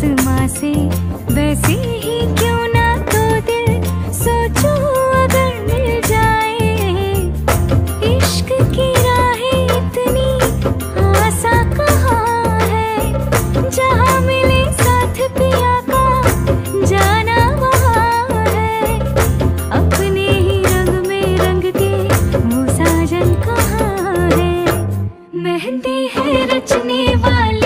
आसमां से, वैसे ही क्यों ना तो दिल सोचो अगर मिल जाए। इश्क की राहें इतनी आशा कहाँ है? जहाँ मिले साथ पिया का, जाना वहाँ है। अपने ही रंग में रंग के वो साजन कहाँ है? मेहंदी है रचने वाली